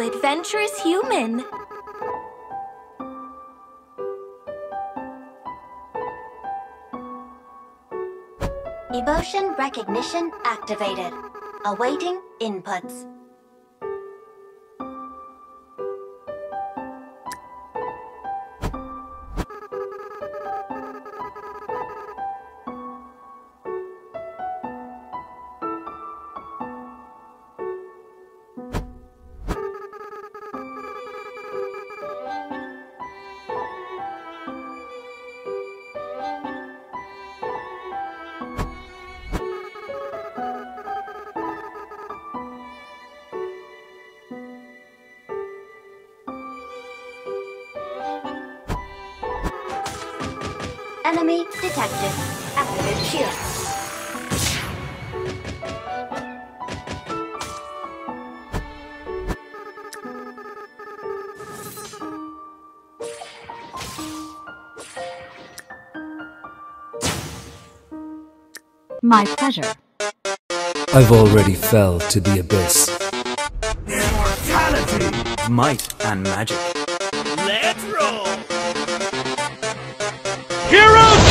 adventurous human. Emotion recognition activated. Awaiting inputs. Enemy detected. Activate shield. My pleasure. I've already fell to the abyss. Immortality! Might and magic. Heroes!